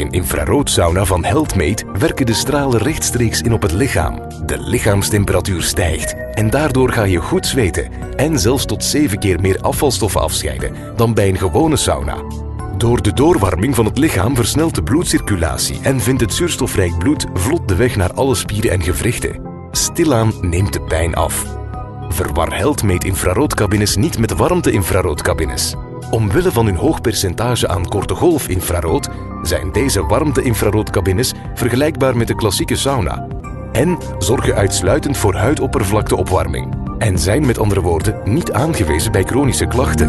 Bij een infraroodsauna van Healthmate werken de stralen rechtstreeks in op het lichaam. De lichaamstemperatuur stijgt en daardoor ga je goed zweten en zelfs tot 7 keer meer afvalstoffen afscheiden dan bij een gewone sauna. Door de doorwarming van het lichaam versnelt de bloedcirculatie en vindt het zuurstofrijk bloed vlot de weg naar alle spieren en gewrichten. Stilaan neemt de pijn af. Verwar Healthmate infraroodcabines niet met warmte-infraroodcabines. Omwille van hun hoog percentage aan korte golf infrarood zijn deze warmte-infraroodcabines vergelijkbaar met de klassieke sauna en zorgen uitsluitend voor huidoppervlakteopwarming en zijn met andere woorden niet aangewezen bij chronische klachten.